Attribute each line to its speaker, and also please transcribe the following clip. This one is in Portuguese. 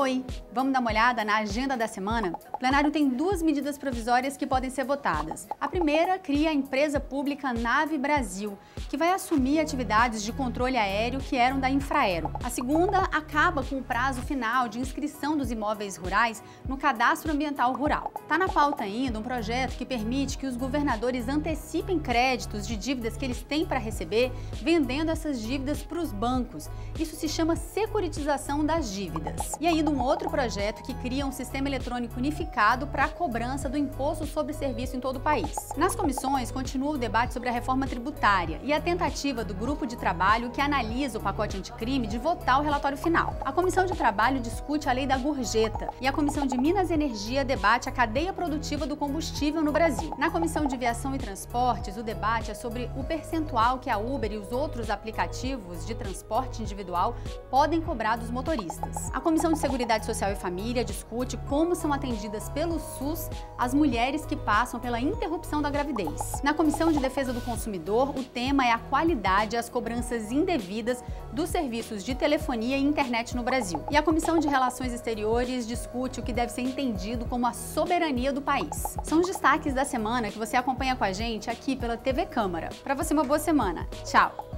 Speaker 1: Oi, vamos dar uma olhada na agenda da semana? O plenário tem duas medidas provisórias que podem ser votadas. A primeira cria a empresa pública Nave Brasil, que vai assumir atividades de controle aéreo que eram da Infraero. A segunda acaba com o prazo final de inscrição dos imóveis rurais no Cadastro Ambiental Rural. Está na pauta ainda um projeto que permite que os governadores antecipem créditos de dívidas que eles têm para receber, vendendo essas dívidas para os bancos. Isso se chama securitização das dívidas. E aí um outro projeto que cria um sistema eletrônico unificado para a cobrança do imposto sobre serviço em todo o país. Nas comissões, continua o debate sobre a reforma tributária e a tentativa do grupo de trabalho que analisa o pacote anticrime de votar o relatório final. A Comissão de Trabalho discute a lei da gorjeta e a Comissão de Minas e Energia debate a cadeia produtiva do combustível no Brasil. Na Comissão de Viação e Transportes, o debate é sobre o percentual que a Uber e os outros aplicativos de transporte individual podem cobrar dos motoristas. A Comissão de Seguridade Social e Família discute como são atendidas pelo SUS as mulheres que passam pela interrupção da gravidez. Na Comissão de Defesa do Consumidor, o tema é a qualidade e as cobranças indevidas dos serviços de telefonia e internet no Brasil. E a Comissão de Relações Exteriores discute o que deve ser entendido como a soberania do país. São os destaques da semana que você acompanha com a gente aqui pela TV Câmara. Para você, uma boa semana. Tchau!